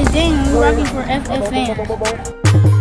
It's Daniel rocking for FFN.